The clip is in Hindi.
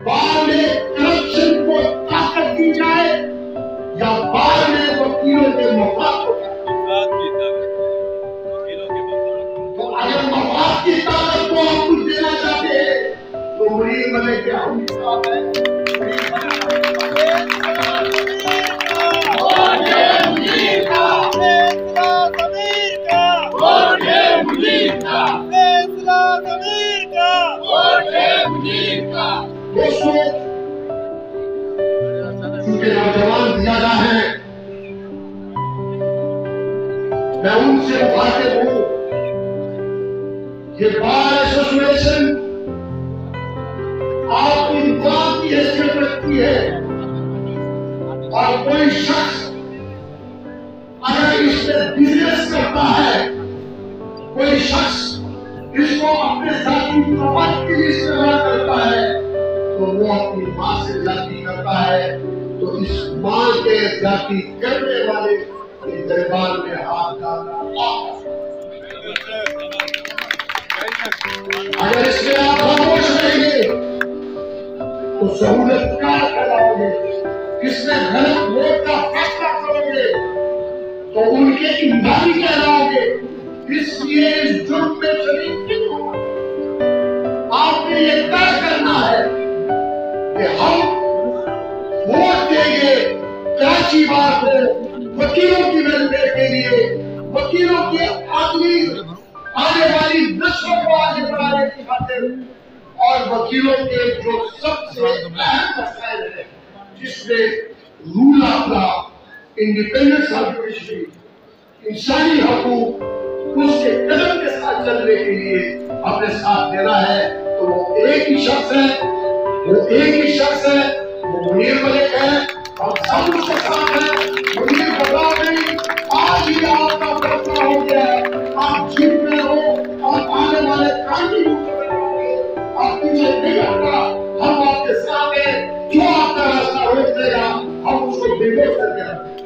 बार में करप्शन को ताकत दी जाए या बार में वकीलों के मफाद को तो अगर मफाद की ताकत को हम कुछ देना चाहते हैं तो मुनीर बने क्या हम साथ दोस्तों चूँकि नौजवान ज़्यादा है मैं उनसे मुखातिब हूँ ये बार एसोसिएशन आपकी दुकान की हैसियत रखती है और कोई शख्स अगर इसमें बिज़नेस करता है कोई शख्स इसको अपने जाति प्रपंच अपनी माँ से जाति करता है तो इस माँ के जाति करने वाले दरबार में हाथ डालना अगर इसमें आप खामोश रहेंगे तो सहूलत क्या कराओगे किसने गलत वोट का फैसला करोगे तो उनके इमदादी कहलाओगे। इसलिए इस जुर्म में शरीक क्यों आपने ये है कि हम वोट देंगे। कराची बार को वकीलों की वेलफेयर के लिए, वकीलों की आदमी आने वाली नस्लों को आगे बढ़ाने की खातिर और वकीलों के जो सबसे अहम मसाइल है, जिसमें rule of law independence of judiciary इंसानी हकूक उसके कदम के साथ चलने के लिए अपने साथ देना है। तो वो एक ही शख्स है, वो एक ही है वो मलिक है और सब उसके साथ है मुनीर बदलाव नहीं आज ही आपका फैसला हो गया है आप जीत में हो और आने वाले क्रांति आप पीछे नहीं हटना हम आपके साथ हैं जो आपका रास्ता रोक देगा हम उसको बेबस करके